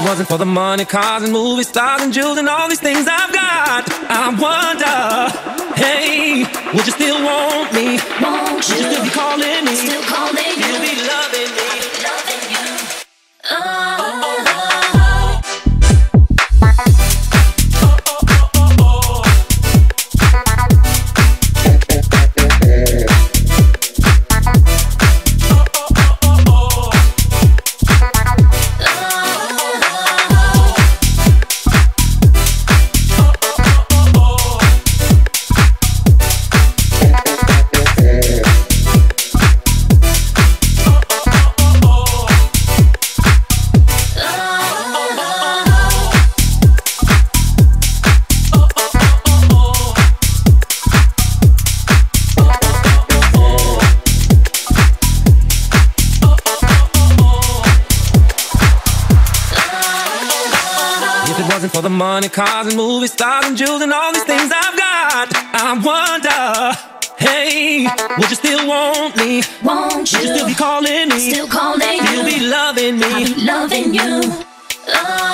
for the money, cars, and movie stars, and jewels, and all these things I've got, I wonder, hey, would you still want me? Won't you? Would you still be calling me? Still calling you. If it wasn't for the money, cars, and movie stars, and jewels, and all these things I've got, I wonder, hey, would you still want me? Won't you? Would you still be calling me? Still calling You'll you. be loving I'll me. be loving you. Oh.